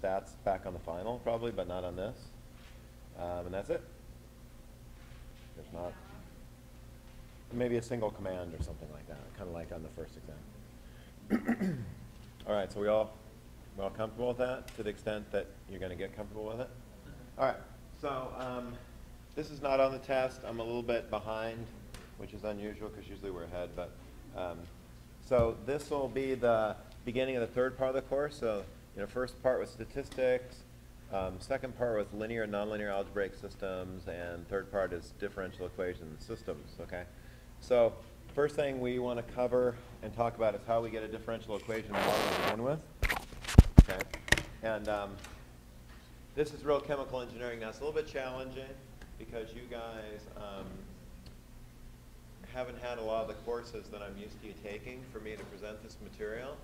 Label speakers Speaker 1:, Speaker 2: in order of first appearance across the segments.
Speaker 1: stats back on the final, probably, but not on this. Um, and that's it. There's not, maybe a single command or something like that, kind of like on the first exam. All right, so we all, we all comfortable with that, to the extent that you're gonna get comfortable with it? All right, so, um, this is not on the test, I'm a little bit behind, which is unusual, because usually we're ahead, but, um, so this will be the beginning of the third part of the course, so, you know, first part with statistics, um, second part with linear and nonlinear algebraic systems, and third part is differential equation systems, okay? So, first thing we want to cover and talk about is how we get a differential equation model to begin with. Okay? And um, this is real chemical engineering. Now, it's a little bit challenging because you guys um, haven't had a lot of the courses that I'm used to you taking for me to present this material.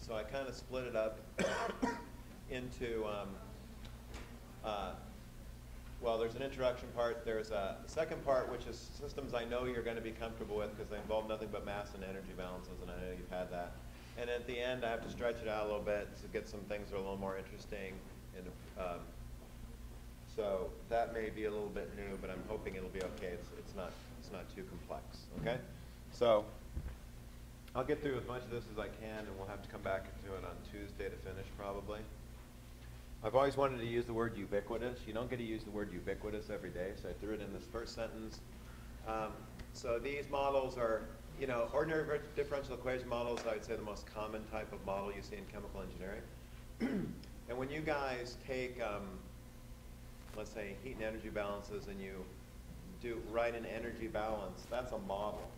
Speaker 1: So I kind of split it up into um, uh, well, there's an introduction part. There's a second part, which is systems I know you're going to be comfortable with because they involve nothing but mass and energy balances, and I know you've had that. And at the end, I have to stretch it out a little bit to get some things that are a little more interesting. And um, so that may be a little bit new, but I'm hoping it'll be okay. It's, it's not it's not too complex. Okay. So I'll get through as much of this as I can, and we'll have to come back to it on Tuesday to finish probably. I've always wanted to use the word ubiquitous. You don't get to use the word ubiquitous every day, so I threw it in this first sentence. Um, so these models are, you know, ordinary differential equation models, I would say the most common type of model you see in chemical engineering. and when you guys take, um, let's say, heat and energy balances and you do write an energy balance, that's a model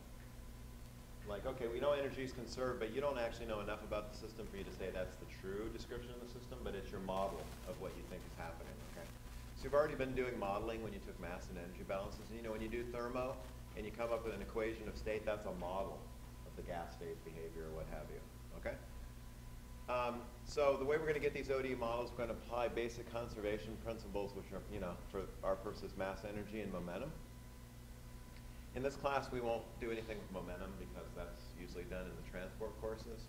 Speaker 1: like, okay, we know energy is conserved, but you don't actually know enough about the system for you to say that's the true description of the system, but it's your model of what you think is happening, okay? So you've already been doing modeling when you took mass and energy balances. And, you know, when you do thermo and you come up with an equation of state, that's a model of the gas phase behavior or what have you, okay? Um, so the way we're going to get these ODE models, we're going to apply basic conservation principles, which are, you know, for our purposes, mass, energy, and momentum. In this class, we won't do anything with momentum because that's usually done in the transport courses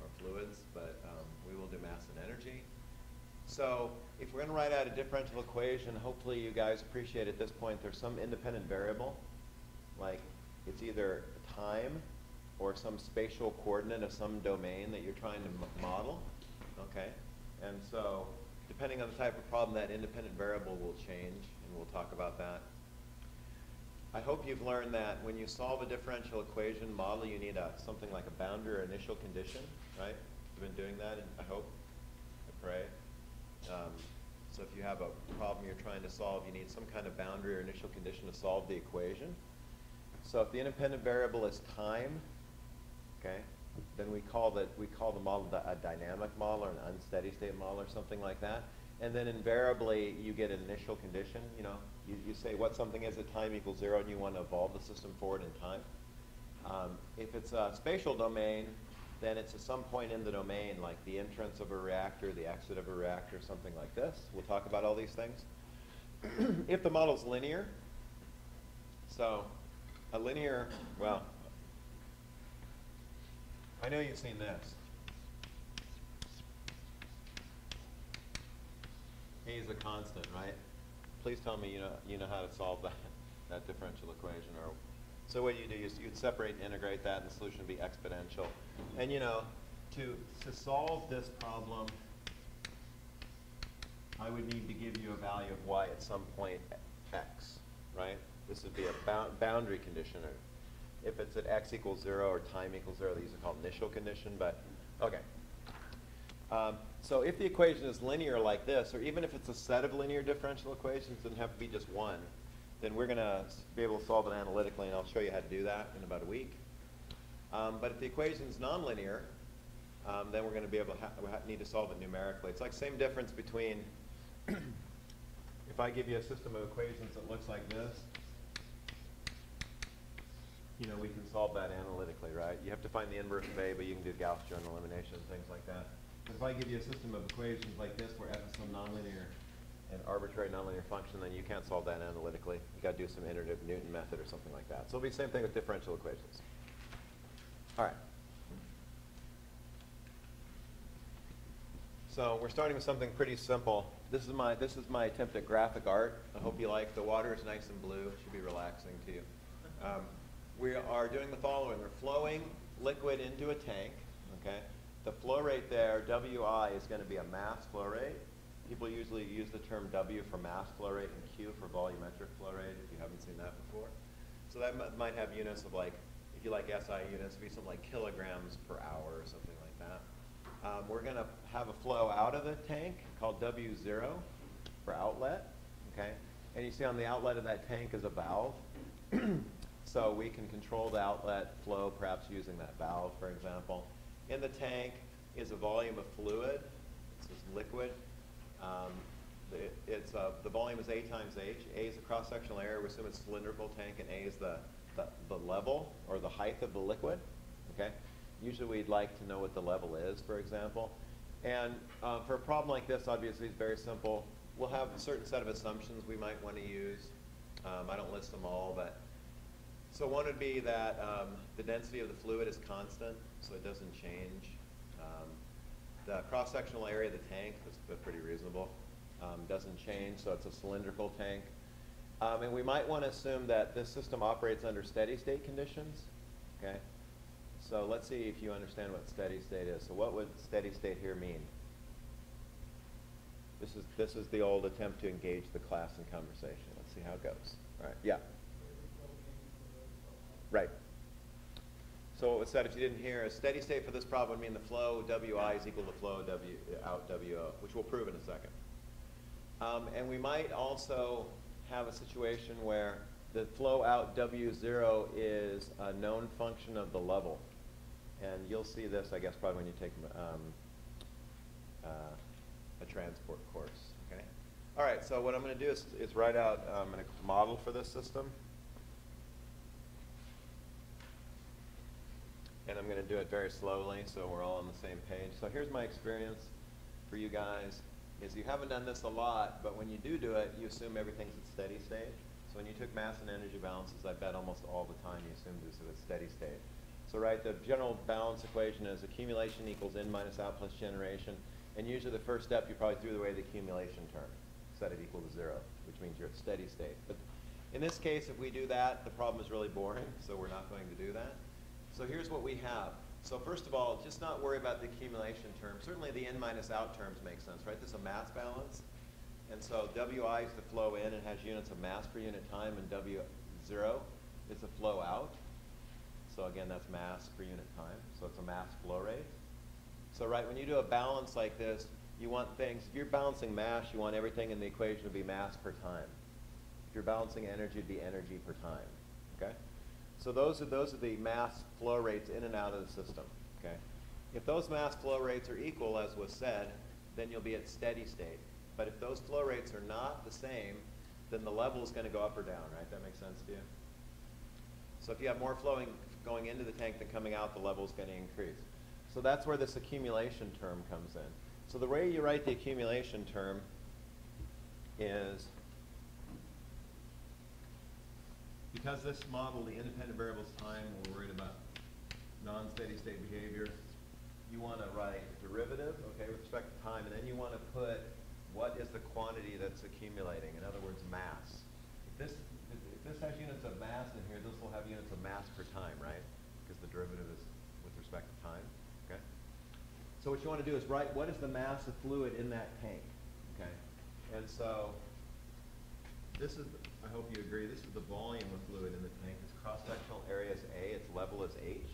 Speaker 1: or fluids, but um, we will do mass and energy. So if we're going to write out a differential equation, hopefully you guys appreciate at this point there's some independent variable, like it's either time or some spatial coordinate of some domain that you're trying to model, okay? And so depending on the type of problem, that independent variable will change, and we'll talk about that. I hope you've learned that when you solve a differential equation model, you need a, something like a boundary or initial condition, right? You've been doing that, and I hope, I pray. Um, so if you have a problem you're trying to solve, you need some kind of boundary or initial condition to solve the equation. So if the independent variable is time, okay, then we call that we call the model a dynamic model or an unsteady state model or something like that. And then invariably you get an initial condition, you know, you, you say what something is at time equals zero and you want to evolve the system forward in time. Um, if it's a spatial domain, then it's at some point in the domain, like the entrance of a reactor, the exit of a reactor, something like this. We'll talk about all these things. if the model's linear, so a linear, well, I know you've seen this. Is a constant, right? please tell me you know, you know how to solve that, that differential equation. Or So what you do is you'd separate and integrate that and the solution would be exponential. And you know, to, to solve this problem, I would need to give you a value of y at some point x, right? This would be a bound boundary condition. Or if it's at x equals 0 or time equals 0, these are called initial condition, but okay. Um, so if the equation is linear like this, or even if it's a set of linear differential equations, doesn't have to be just one, then we're going to be able to solve it analytically, and I'll show you how to do that in about a week. Um, but if the equation is nonlinear, um, then we're going to be able to need to solve it numerically. It's like same difference between if I give you a system of equations that looks like this, you know, we can solve that analytically, right? You have to find the inverse of A, but you can do Gauss-Jordan elimination and things like that if I give you a system of equations like this where f is some nonlinear and arbitrary nonlinear function, then you can't solve that analytically. You got to do some iterative Newton method or something like that. So it'll be the same thing with differential equations. All right. So we're starting with something pretty simple. This is my, this is my attempt at graphic art. I hope you like. The water is nice and blue. It should be relaxing to you. Um, we are doing the following. We're flowing liquid into a tank, okay? The flow rate there, WI, is going to be a mass flow rate. People usually use the term W for mass flow rate and Q for volumetric flow rate, if you haven't seen that before. So that mi- might have units of like, if you like SI units, it'd be something like kilograms per hour or something like that. Um, we're going to have a flow out of the tank called W0 for outlet, okay? And you see on the outlet of that tank is a valve. so we can control the outlet flow perhaps using that valve, for example. In the tank is a volume of fluid. This is liquid. Um, it, it's, uh, the volume is A times H. A is the cross-sectional area. We assume it's cylindrical tank, and A is the, the, the level or the height of the liquid. Okay? Usually we'd like to know what the level is, for example. And uh, for a problem like this, obviously it's very simple. We'll have a certain set of assumptions we might want to use. Um, I don't list them all, but so one would be that um, the density of the fluid is constant, so it doesn't change. Um, the cross-sectional area of the tank is pretty reasonable. Um, doesn't change, so it's a cylindrical tank. Um, and we might want to assume that this system operates under steady state conditions. Okay. So let's see if you understand what steady state is. So what would steady state here mean? This is this is the old attempt to engage the class in conversation. Let's see how it goes. All right. Yeah. Right. So what was said, if you didn't hear, a steady state for this problem would mean the flow Wi is equal to flow W out WO, which we'll prove in a second. Um, and we might also have a situation where the flow out W0 is a known function of the level. And you'll see this, I guess, probably when you take um, uh, a transport course. Okay. All right. So what I'm going to do is, is write out um, a model for this system. And I'm going to do it very slowly so we're all on the same page. So here's my experience for you guys is you haven't done this a lot, but when you do do it, you assume everything's at steady state. So when you took mass and energy balances, I bet almost all the time you assumed this was steady state. So right, the general balance equation is accumulation equals in minus out plus generation. And usually the first step, you probably threw away the accumulation term, set it equal to zero, which means you're at steady state. But in this case, if we do that, the problem is really boring, so we're not going to do that. So here's what we have. So first of all, just not worry about the accumulation term. Certainly the in minus out terms make sense, right? This is a mass balance. And so Wi is the flow in and has units of mass per unit time, and W0 is the flow out. So again, that's mass per unit time. So it's a mass flow rate. So right, when you do a balance like this, you want things, if you're balancing mass, you want everything in the equation to be mass per time. If you're balancing energy, it'd be energy per time. Okay? So those are, those are the mass flow rates in and out of the system. Okay? If those mass flow rates are equal, as was said, then you'll be at steady state. But if those flow rates are not the same, then the level is going to go up or down, right? That makes sense to you? So if you have more flowing going into the tank than coming out, the level is going to increase. So that's where this accumulation term comes in. So the way you write the accumulation term is because this model, the independent variables time, we're worried about non-steady state behavior, you want to write derivative, okay, with respect to time, and then you want to put what is the quantity that's accumulating, in other words, mass. If this, if if this has units of mass in here, this will have units of mass per time, right? Because the derivative is with respect to time, okay? So what you want to do is write what is the mass of fluid in that tank, okay? And so this is, I hope you agree, this is the volume of fluid in the tank. Its cross-sectional area is A, its level is H.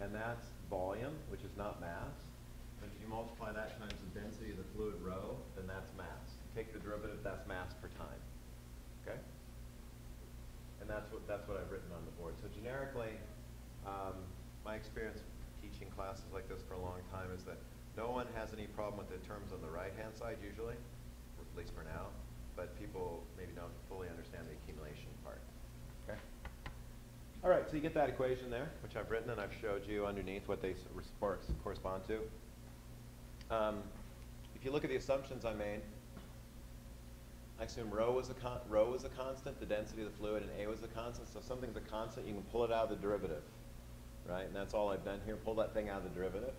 Speaker 1: And that's volume, which is not mass. But if you multiply that times the density of the fluid rho, then that's mass. Take the derivative, that's mass per time. Okay? And that's what, that's what I've written on the board. So generically, um, my experience teaching classes like this for a long time is that no one has any problem with the terms on the right-hand side usually, at least for now, but people maybe don't fully understand the accumulation part. Okay? All right, so you get that equation there, which I've written and I've showed you underneath what they correspond to. Um, if you look at the assumptions I made, I assume rho was a rho was a constant, the density of the fluid, and A was a constant. So if something's a constant, you can pull it out of the derivative, right? And that's all I've done here. Pull that thing out of the derivative.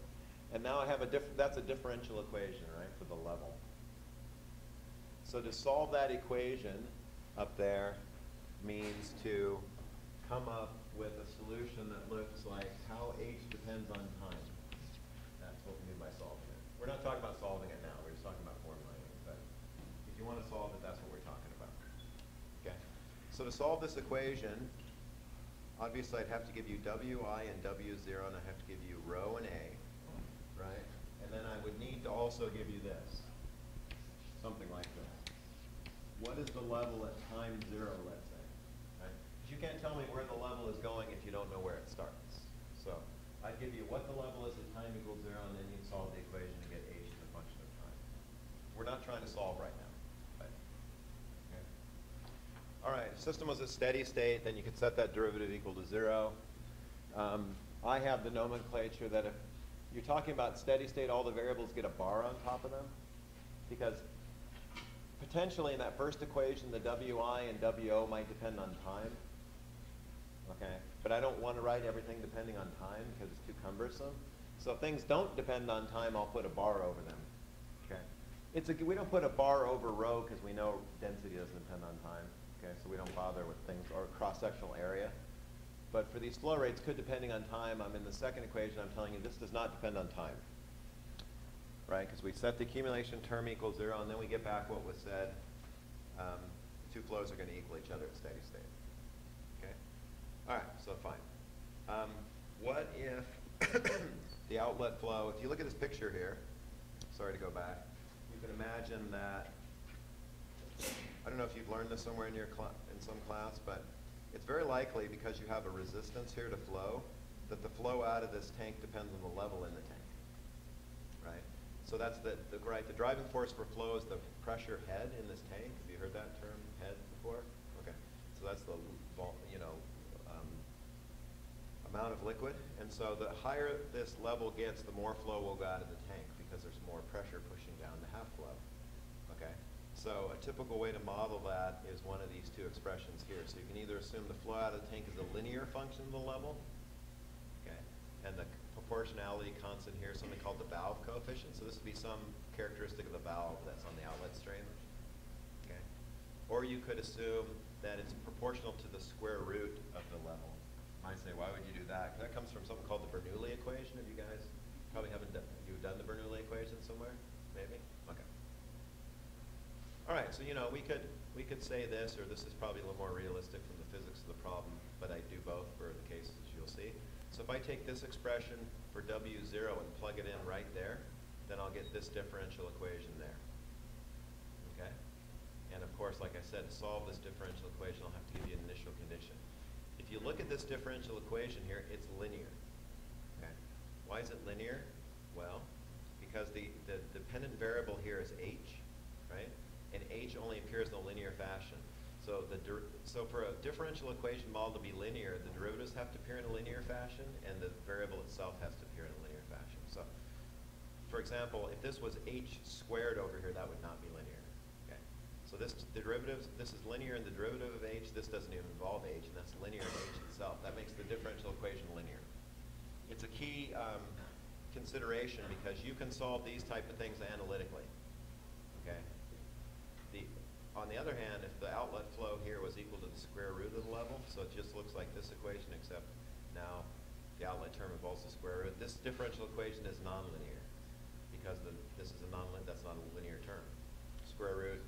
Speaker 1: And now I have a diff, that's a differential equation, right, for the level. So to solve that equation up there means to come up with a solution that looks like how h depends on time. That's what we mean by solving it. We're not talking about solving it now, we're just talking about formulating it. But if you want to solve it, that's what we're talking about. Okay. So to solve this equation, obviously I'd have to give you wi and w0, and I have to give you rho and a, right? And then I would need to also give you this, something like this. What is the level at time zero, let's say? Right? 'Cause you can't tell me where the level is going if you don't know where it starts. So I'd give you what the level is at time equals zero, and then you'd solve the equation to get h as a function of time. We're not trying to solve right now. Right? Okay. All right, system was a steady state, then you could set that derivative equal to zero. Um, I have the nomenclature that if you're talking about steady state, all the variables get a bar on top of them. Because potentially in that first equation, the wi and wo might depend on time. Okay, but I don't want to write everything depending on time because it's too cumbersome. So if things don't depend on time, I'll put a bar over them. Okay, it's a, we don't put a bar over rho because we know density doesn't depend on time. Okay, so we don't bother with things or cross-sectional area. But for these flow rates, could depending on time, I'm in the second equation, I'm telling you this does not depend on time. Right, because we set the accumulation term equals zero, and then we get back what was said. Um, two flows are going to equal each other at steady state. All right, so fine. Um, what if the outlet flow, if you look at this picture here, sorry to go back, you can imagine that, I don't know if you've learned this somewhere in your in some class, but it's very likely because you have a resistance here to flow, that the flow out of this tank depends on the level in the tank, right? So that's the, the, right, the driving force for flow is the pressure head in this tank. Have you heard that term, head, before? Okay, so that's the, you know, amount of liquid. And so the higher this level gets, the more flow will go out of the tank because there's more pressure pushing down the half flow. Okay? So a typical way to model that is one of these two expressions here. So you can either assume the flow out of the tank is a linear function of the level, okay, and the proportionality constant here is something called the valve coefficient. So this would be some characteristic of the valve that's on the outlet stream. Okay. Or you could assume that it's proportional to the square root of the level. Might say, why would you do that? that comes from something called the Bernoulli equation. Have you guys probably haven't done, you've done the Bernoulli equation somewhere? Maybe? Okay. All right, so you know, we could, we could say this, or this is probably a little more realistic from the physics of the problem, but I do both for the cases you'll see. So if I take this expression for W0 and plug it in right there, then I'll get this differential equation there. Okay? And of course, like I said, to solve this differential equation, I'll have to give you an initial condition. You look at this differential equation here, it's linear. Okay? Why is it linear? Well, because the, the dependent variable here is h, right? And h only appears in a linear fashion. So the so for a differential equation model to be linear, the derivatives have to appear in a linear fashion, and the variable itself has to appear in a linear fashion. So, for example, if this was h squared over here, that would not be linear. So this the derivatives this is linear in the derivative of h. This doesn't even involve h, and that's linear in h itself. That makes the differential equation linear. It's a key um, consideration because you can solve these type of things analytically. Okay. The, on the other hand, if the outlet flow here was equal to the square root of the level, so it just looks like this equation, except now the outlet term involves the square root, this differential equation is nonlinear because the, this is a non that's not a linear term. Square root,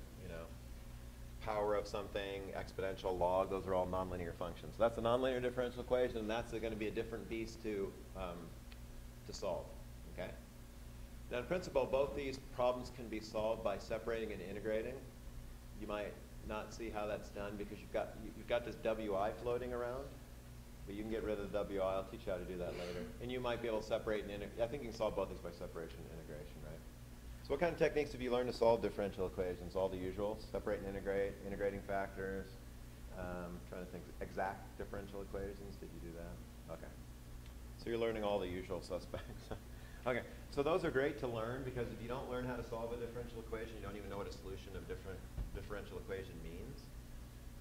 Speaker 1: power of something, exponential, log, those are all nonlinear functions. So that's a nonlinear differential equation, and that's going to be a different beast to, um, to solve, okay? Now, in principle, both these problems can be solved by separating and integrating. You might not see how that's done because you've got, you- you've got this WI floating around, but you can get rid of the WI. I'll teach you how to do that later. And you might be able to separate and integrate. I think you can solve both these by separation and integration, right? So what kind of techniques have you learned to solve differential equations? All the usual, separate and integrate, integrating factors, um, trying to think, exact differential equations, did you do that? Okay. So you're learning all the usual suspects. okay, so those are great to learn because if you don't learn how to solve a differential equation, you don't even know what a solution of different differential equation means.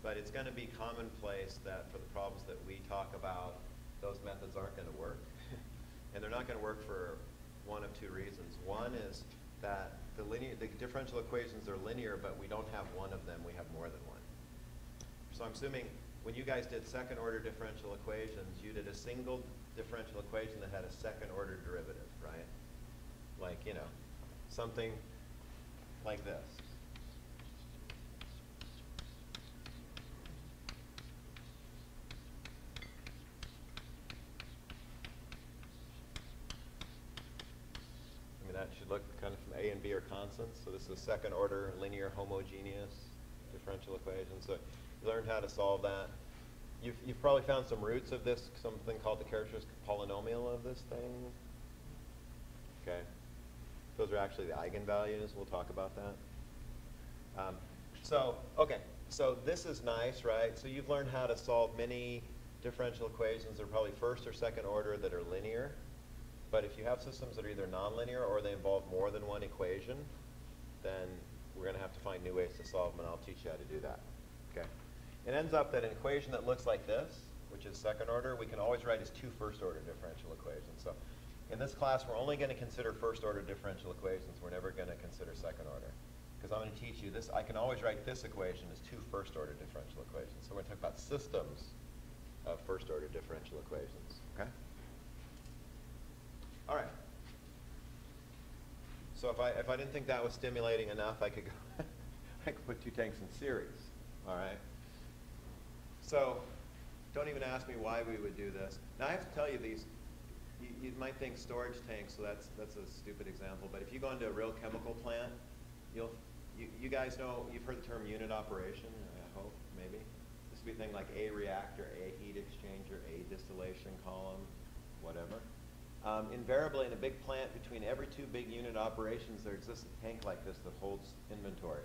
Speaker 1: But it's going to be commonplace that for the problems that we talk about, those methods aren't going to work. and they're not going to work for one of two reasons. One is that the linear, the differential equations are linear, but we don't have one of them, we have more than one. So I'm assuming when you guys did second order differential equations, you did a single differential equation that had a second order derivative, right? Like, you know, something like this. I mean, that should look kind of from A and B are constants. So this is a second order linear homogeneous differential equation. So you learned how to solve that. You've, you've probably found some roots of this, something called the characteristic polynomial of this thing. Okay. Those are actually the eigenvalues. We'll talk about that. Um, so, okay. So this is nice, right? So you've learned how to solve many differential equations that are probably first or second order that are linear. But if you have systems that are either nonlinear or they involve more than one equation, then we're going to have to find new ways to solve them, and I'll teach you how to do that. Okay. It ends up that an equation that looks like this, which is second order, we can always write as two first order differential equations. So in this class, we're only going to consider first order differential equations. We're never going to consider second order. Because I'm going to teach you this, I can always write this equation as two first order differential equations. So we're going to talk about systems of first order differential equations. Okay? All right. So if I, if I didn't think that was stimulating enough, I could go, I could put two tanks in series. All right. So don't even ask me why we would do this. Now I have to tell you these, you, you might think storage tanks, so that's, that's a stupid example, but if you go into a real chemical plant, you'll, you, you guys know, you've heard the term unit operation, I hope, maybe. This would be thing like a reactor, a heat exchanger, a distillation column, whatever. Um, invariably, in a big plant, between every two big unit operations, there exists a tank like this that holds inventory.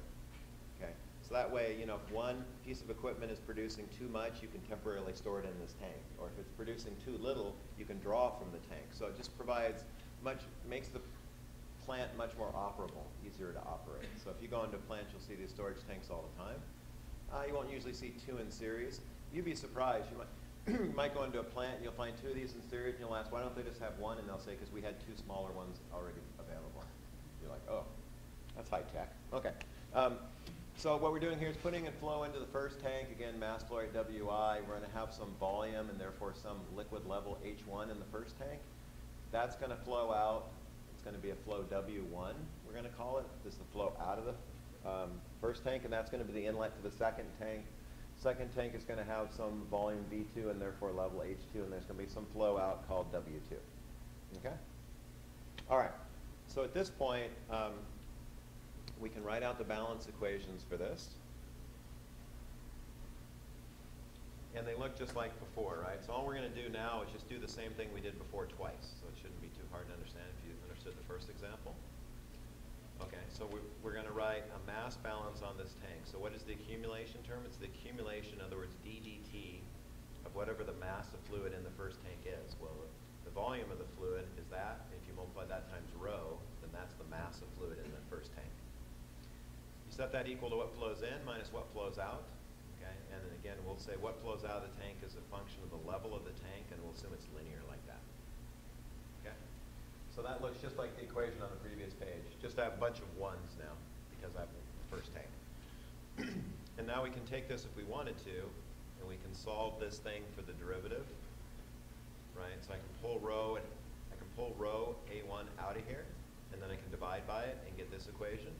Speaker 1: Okay, so that way, you know, if one piece of equipment is producing too much, you can temporarily store it in this tank. Or if it's producing too little, you can draw from the tank. So it just provides much, makes the plant much more operable, easier to operate. So if you go into a plant, you'll see these storage tanks all the time. Uh, you won't usually see two in series. You'd be surprised. You might, you might go into a plant and you'll find two of these in series and you'll ask, why don't they just have one? And they'll say, because we had two smaller ones already available. You're like, oh, that's high tech. Okay. Um, so what we're doing here is putting in flow into the first tank. Again, mass flow rate WI. We're going to have some volume and therefore some liquid level H1 in the first tank. That's going to flow out. It's going to be a flow W1, we're going to call it. This is the flow out of the um, first tank, and that's going to be the inlet to the second tank. Second tank is going to have some volume V2 and therefore level H2, and there's going to be some flow out called W2. Okay? All right. So at this point, um, we can write out the balance equations for this. And they look just like before, right? So all we're going to do now is just do the same thing we did before twice. So it shouldn't be too hard to understand if you understood the first example. Okay, so we're, we're going to write a mass balance on this tank. So what is the accumulation term? It's the accumulation, in other words, ddt of whatever the mass of fluid in the first tank is. Well, the volume of the fluid is that. If you multiply that times rho, then that's the mass of fluid in the first tank. You set that equal to what flows in minus what flows out. Okay, and then again, we'll say what flows out of the tank is a function of the level of the tank, and we'll assume it's linear like that. Okay? So that looks just like the equation on the previous page. Just have a bunch of ones now because I have the first tank. and now we can take this if we wanted to, and we can solve this thing for the derivative. Right? So I can pull rho and I can pull rho A1 out of here, and then I can divide by it and get this equation.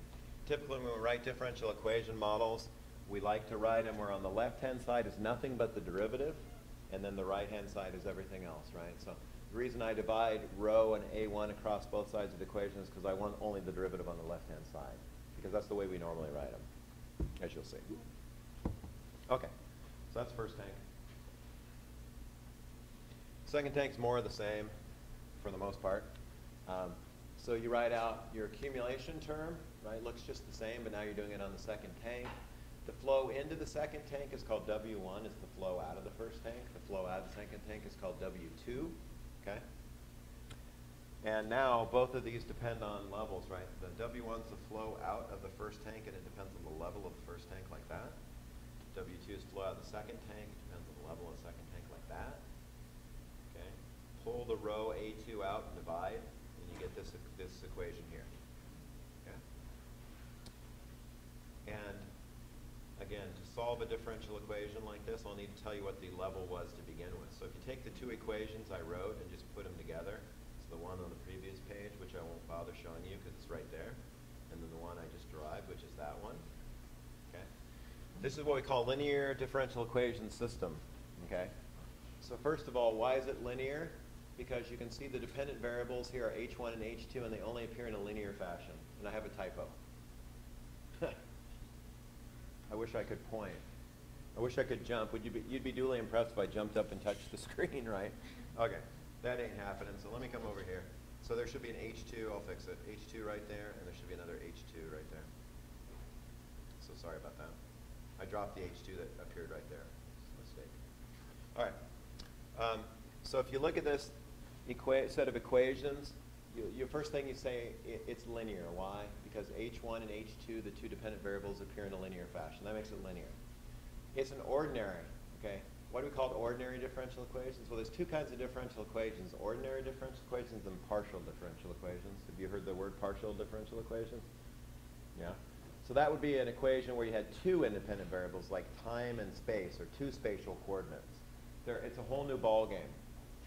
Speaker 1: Typically when we write differential equation models, we like to write them where on the left-hand side is nothing but the derivative, and then the right-hand side is everything else, right? So the reason I divide rho and A1 across both sides of the equation is because I want only the derivative on the left-hand side, because that's the way we normally write them, as you'll see. Okay, so that's first tank. Second tank's more of the same, for the most part. Um, so you write out your accumulation term, right? It looks just the same, but now you're doing it on the second tank. The flow into the second tank is called W1, it's the flow out of the first tank. The flow out of the second tank is called W2, okay? And now both of these depend on levels, right? The W1's the flow out of the first tank, and it depends on the level of the first tank like that. W2 is flow out of the second tank, it depends on the level of the second tank like that. Okay? Pull the rho A2 out and divide, and you get this, this equation here. And again, solve a differential equation like this, I'll need to tell you what the level was to begin with. So if you take the two equations I wrote and just put them together, it's the one on the previous page, which I won't bother showing you because it's right there, and then the one I just derived, which is that one. Okay? This is what we call linear differential equation system. Okay? So first of all, why is it linear? Because you can see the dependent variables here are h1 and h2, and they only appear in a linear fashion. And I have a typo. I wish I could point. I wish I could jump. Would you be, you'd be duly impressed if I jumped up and touched the screen, right? Okay, that ain't happening, so let me come over here. So there should be an H2, I'll fix it. H2 right there, and there should be another H2 right there. So sorry about that. I dropped the H2 that appeared right there. Mistake. All right. Um, so if you look at this set of equations, your first thing you say, it's linear. Why? Because h1 and h2, the two dependent variables, appear in a linear fashion. That makes it linear. It's an ordinary, okay? What do we call it ordinary differential equations? Well, there's two kinds of differential equations, ordinary differential equations and partial differential equations. Have you heard the word partial differential equations? Yeah? So that would be an equation where you had two independent variables like time and space or two spatial coordinates. There, it's a whole new ball game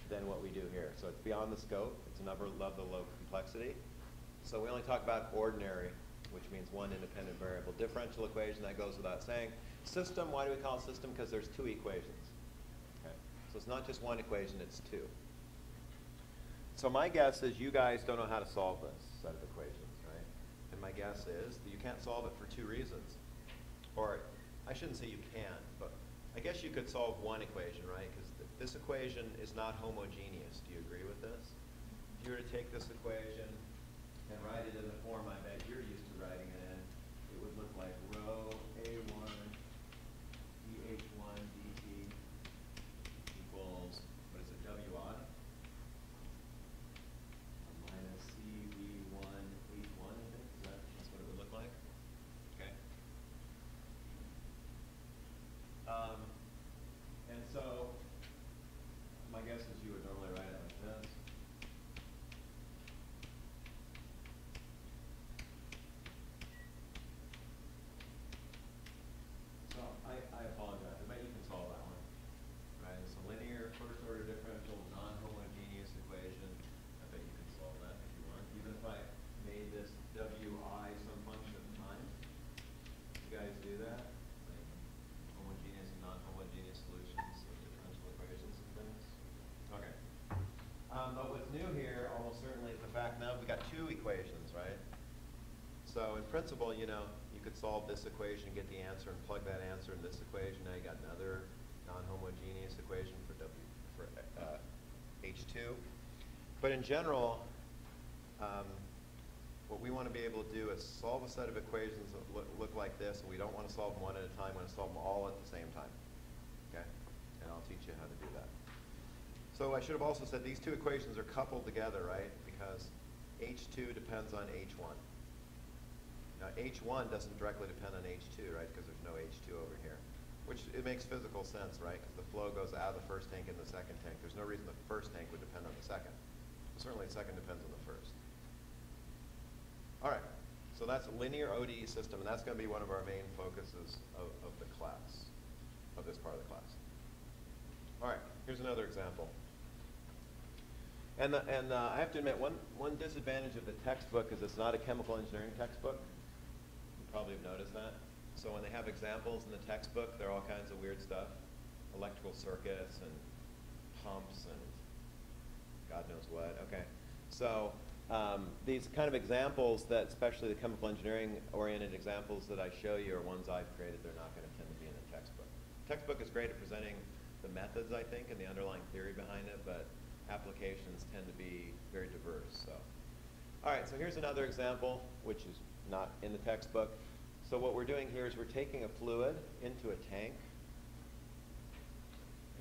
Speaker 1: than what we do here. So it's beyond the scope. It's love the low complexity. So we only talk about ordinary, which means one independent variable. Differential equation, that goes without saying. System, why do we call it system? Because there's two equations. Okay. So it's not just one equation, it's two. So my guess is you guys don't know how to solve this set of equations, right? And my guess is that you can't solve it for two reasons. Or I shouldn't say you can, but I guess you could solve one equation, right? Because th this equation is not homogeneous. Do you agree with this? If you were to take this equation and write it in the form I bet you're used to writing it in, it would look like rho A1 dH1 dt equals, what is it, Wi? minus CV1 H1, I think. Is that, that's what it would look like? Okay. Um, and so, my guess is you would normally write it like this. So I, I apologize. I bet you can solve that one. Right, it's a linear first order differential non-homogeneous equation. I bet you can solve that if you want. Even if I made this Wi some function of time. You guys do that? Like homogeneous and non-homogeneous solutions of differential equations and things? Okay. Um, but what's new here, almost certainly, is the fact now we've got two equations, right? So in principle, you know, you could solve this equation, get the answer, and plug that answer in this equation. Now you got another non-homogeneous equation for W for uh, H2. But in general, um, what we want to be able to do is solve a set of equations that look, look like this, and we don't want to solve them one at a time. We want to solve them all at the same time. Okay? And I'll teach you how to do that. So I should have also said these two equations are coupled together, right? Because H2 depends on H1. Now, H1 doesn't directly depend on H2, right, because there's no H2 over here. Which, it makes physical sense, right, because the flow goes out of the first tank into the second tank. There's no reason the first tank would depend on the second. But Certainly, the second depends on the first. All right, so that's a linear ODE system, and that's going to be one of our main focuses of, of the class, of this part of the class. All right, here's another example. And, the, and uh, I have to admit, one, one disadvantage of the textbook is it's not a chemical engineering textbook You probably have noticed that. So when they have examples in the textbook, there are all kinds of weird stuff. Electrical circuits and pumps and God knows what. Okay. So um, these kind of examples that, especially the chemical engineering oriented examples that I show you are ones I've created. They're not going to tend to be in the textbook. The textbook is great at presenting the methods, I think, and the underlying theory behind it, but applications tend to be very diverse. So, all right, so here's another example, which is not in the textbook. So what we're doing here is we're taking a fluid into a tank,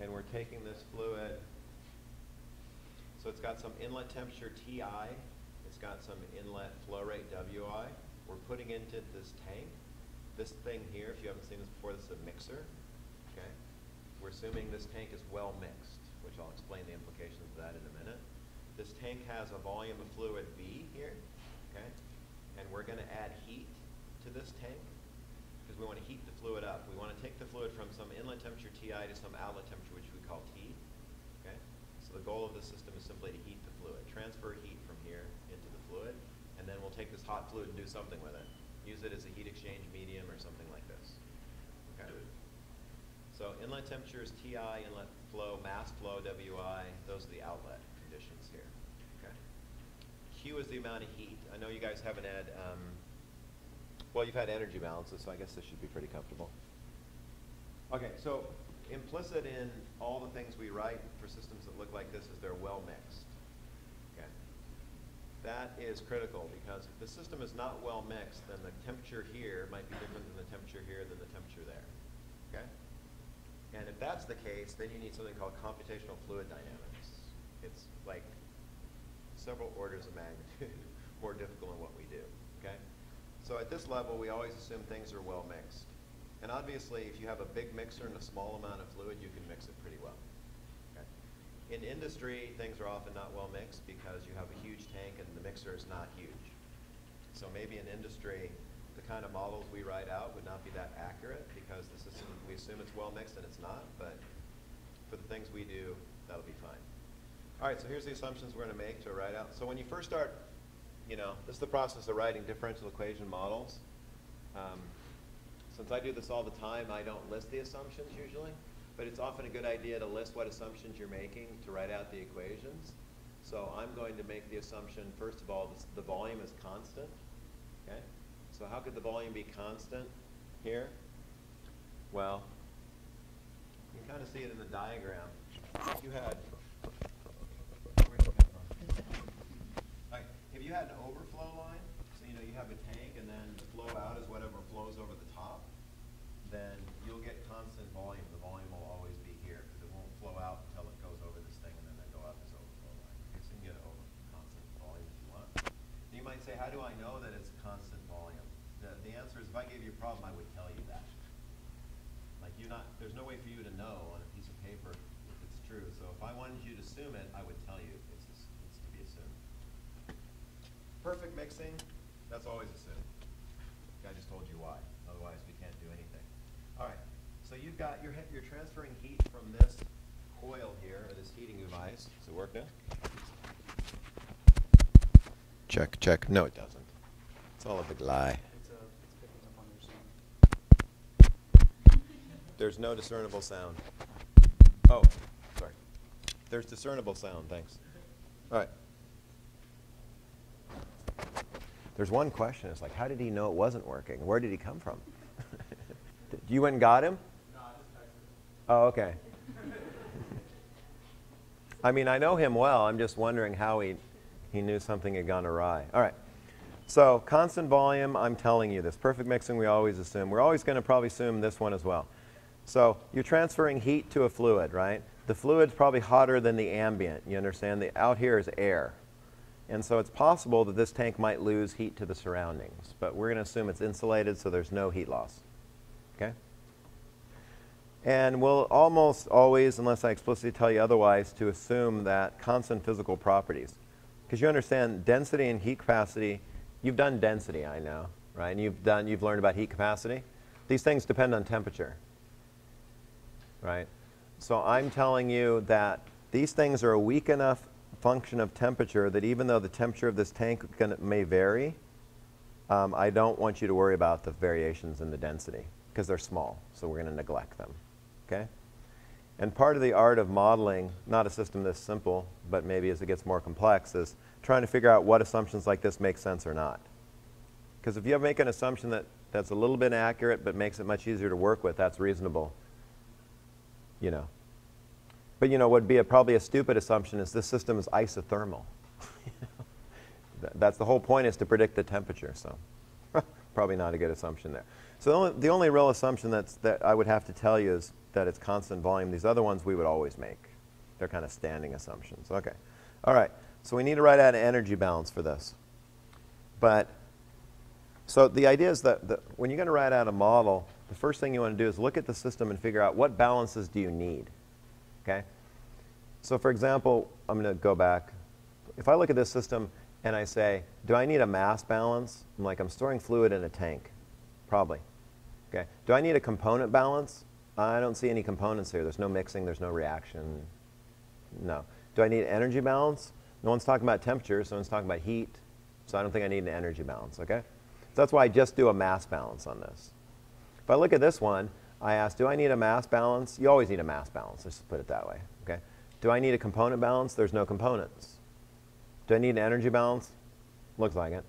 Speaker 1: and we're taking this fluid, so it's got some inlet temperature Ti, it's got some inlet flow rate Wi. We're putting into this tank. This thing here, if you haven't seen this before, this is a mixer, okay? We're assuming this tank is well mixed, which I'll explain the implications of that in a minute. this tank has a volume of fluid V here, okay? And we're gonna add heat to this tank because we want to heat the fluid up. We want to take the fluid from some inlet temperature Ti to some outlet temperature, which we call T. Okay? So the goal of the system is simply to heat the fluid, transfer heat from here into the fluid, and then we'll take this hot fluid and do something with it. Use it as a heat exchange medium or something like this. Okay? So inlet temperature is Ti, inlet flow, mass flow, Wi. Those are the outlet conditions here. Okay? Q is the amount of heat. I know you guys haven't had, um, well, you've had energy balances, so I guess this should be pretty comfortable. Okay, so implicit in all the things we write for systems that look like this is they're well mixed. Okay. That is critical because if the system is not well mixed, then the temperature here might be different than the temperature here than the temperature there. And if that's the case, then you need something called computational fluid dynamics. It's like several orders of magnitude more difficult than what we do. Okay? So at this level, we always assume things are well mixed. And obviously, if you have a big mixer and a small amount of fluid, you can mix it pretty well. In industry, things are often not well mixed because you have a huge tank and the mixer is not huge. So maybe in industry, kind of models we write out would not be that accurate because the system, we assume it's well mixed and it's not, but for the things we do, that'll be fine. All right, so here's the assumptions we're going to make to write out. So when you first start, you know, this is the process of writing differential equation models. Um, since I do this all the time, I don't list the assumptions usually, but it's often a good idea to list what assumptions you're making to write out the equations. So I'm going to make the assumption, first of all, the volume is constant, okay? So how could the volume be constant here? Well, you kind of see it in the diagram. If you had, if you had an overflow line, so you know you have a tank and then the flow out is whatever flows over the top, then you'll get constant volume. The volume will always be here because it won't flow out until it goes over this thing and then then go out this overflow line. Okay, so you can get an over constant volume if you want. And you might say, how do I know that it's constant volume? The, the answer is if I gave you a problem, I would tell you that. Like you not, there's no way for you to know on a piece of paper if it's true. So if I wanted you to assume it, I would tell you it's, it's to be assumed. Perfect mixing, that's always assumed. I just told you why. Otherwise, we can't do anything. All right. So you've got you're you're transferring heat from this coil here, or this heating device. Does it work now? Check, check. No, it doesn't. It's all a big lie.
Speaker 2: It's, uh, it's picking up on your sound.
Speaker 1: There's no discernible sound. Oh, sorry. There's discernible sound, thanks. All right. There's one question. It's like, how did he know it wasn't working? Where did he come from? you went and got him?
Speaker 2: No, I just.
Speaker 1: Oh, okay. I mean, I know him well. I'm just wondering how he, he knew something had gone awry. All right. So constant volume, I'm telling you this. Perfect mixing, we always assume. We're always going to probably assume this one as well. So you're transferring heat to a fluid, right? The fluid's probably hotter than the ambient. You understand? The out here is air. And so it's possible that this tank might lose heat to the surroundings. But we're going to assume it's insulated so there's no heat loss. Okay? And we'll almost always, unless I explicitly tell you otherwise, to assume that constant physical properties. Because you understand density and heat capacity, you've done density, I know, right? And you've done, you've learned about heat capacity. These things depend on temperature, right? So I'm telling you that these things are a weak enough function of temperature that even though the temperature of this tank gonna, may vary, um, I don't want you to worry about the variations in the density because they're small, so we're going to neglect them. Okay? And part of the art of modeling, not a system this simple, but maybe as it gets more complex, is trying to figure out what assumptions like this make sense or not. Because if you make an assumption that, that's a little bit accurate but makes it much easier to work with, that's reasonable. You know. But you know, what would be a, probably a stupid assumption is this system is isothermal. Th- That's the whole point is to predict the temperature, so probably not a good assumption there. So the only, the only real assumption that's, that I would have to tell you is that it's constant volume. These other ones we would always make. They're kind of standing assumptions. Okay. All right. So we need to write out an energy balance for this. But so the idea is that, that when you're going to write out a model, the first thing you want to do is look at the system and figure out what balances do you need. Okay? So for example, I'm going to go back if I look at this system and I say, do I need a mass balance? I'm like, I'm storing fluid in a tank. Probably. Okay. Do I need a component balance? I don't see any components here. There's no mixing, there's no reaction. No. Do I need energy balance? No one's talking about temperature, no one's talking about heat. So I don't think I need an energy balance, okay? So that's why I just do a mass balance on this. If I look at this one, I ask, do I need a mass balance? You always need a mass balance, let's just put it that way, okay? Do I need a component balance? There's no components. Do I need an energy balance? Looks like it,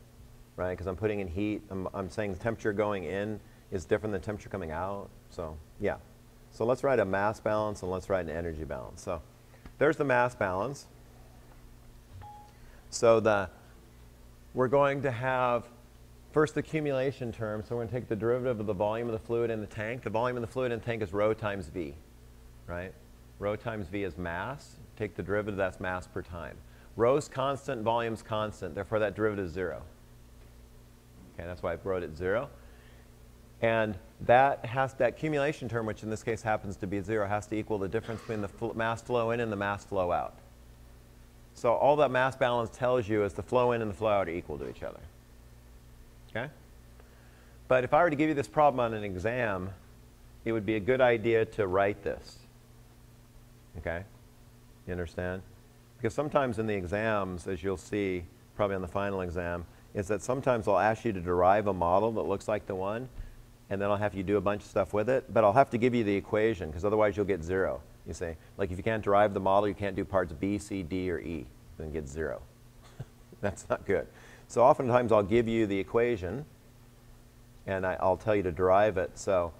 Speaker 1: right? Because I'm putting in heat. I'm, I'm saying the temperature going in is different than the temperature coming out. So, yeah. So let's write a mass balance and let's write an energy balance. So there's the mass balance. So the, we're going to have first the accumulation term. So we're going to take the derivative of the volume of the fluid in the tank. The volume of the fluid in the tank is rho times V, right? Rho times V is mass. Take the derivative, that's mass per time. Rho's constant, volume's constant. Therefore, that derivative is zero. Okay, that's why I wrote it zero. And that has that accumulation term, which in this case happens to be zero, has to equal the difference between the fl mass flow in and the mass flow out. So all that mass balance tells you is the flow in and the flow out are equal to each other. Okay? But if I were to give you this problem on an exam, it would be a good idea to write this. Okay? You understand? Because sometimes in the exams, as you'll see, probably on the final exam, is that sometimes I'll ask you to derive a model that looks like the one, and then I'll have you do a bunch of stuff with it, but I'll have to give you the equation, because otherwise you'll get zero. You say, like if you can't derive the model, you can't do parts B, C, D, or E, then get zero. That's not good. So oftentimes I'll give you the equation, and I, will tell you to derive it. So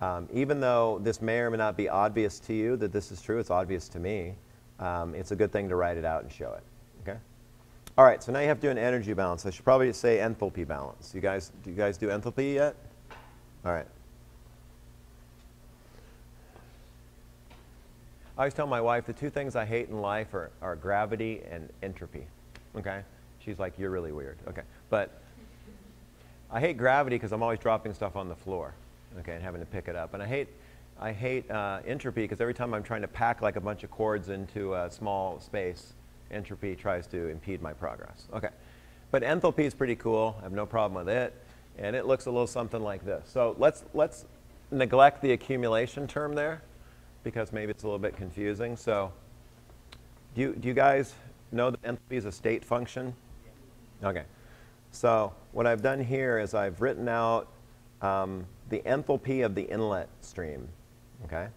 Speaker 1: um, even though this may or may not be obvious to you that this is true, it's obvious to me, um, it's a good thing to write it out and show it. Okay? All right, so now you have to do an energy balance. I should probably say enthalpy balance. You guys, do you guys do enthalpy yet? All right. I always tell my wife the two things I hate in life are, are gravity and entropy. Okay? She's like, you're really weird. Okay. But I hate gravity because I'm always dropping stuff on the floor, okay, and having to pick it up. And I hate, I hate uh, entropy because every time I'm trying to pack like a bunch of cords into a small space, entropy tries to impede my progress. Okay. But enthalpy is pretty cool. I have no problem with it. And it looks a little something like this. So let's, let's neglect the accumulation term there because maybe it's a little bit confusing. So do you, do you guys know that enthalpy is a state function? Okay. So what I've done here is I've written out um, the enthalpy of the inlet stream. Okay.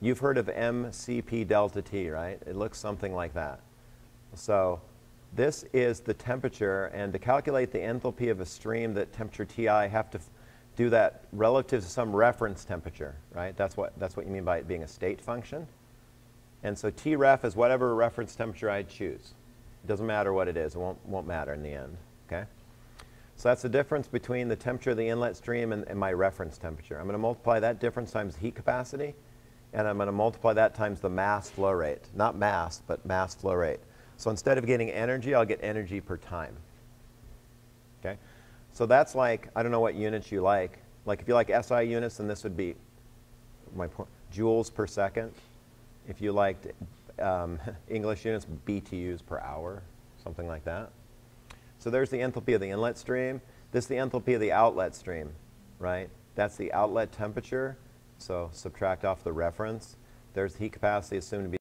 Speaker 1: You've heard of MCP delta T, right? It looks something like that. So this is the temperature, and to calculate the enthalpy of a stream, that temperature Ti, I have to do that relative to some reference temperature, right? That's what, that's what you mean by it being a state function. And so Tref is whatever reference temperature I choose. It doesn't matter what it is. It won't, won't matter in the end, okay? So that's the difference between the temperature of the inlet stream and, and my reference temperature. I'm going to multiply that difference times heat capacity, and I'm going to multiply that times the mass flow rate. Not mass, but mass flow rate. So instead of getting energy, I'll get energy per time. Okay? So that's like, I don't know what units you like. Like if you like SI units, then this would be my point, joules per second. If you liked um, English units, BTUs per hour, something like that. So there's the enthalpy of the inlet stream. This is the enthalpy of the outlet stream, right? That's the outlet temperature. So subtract off the reference. There's heat capacity assumed to be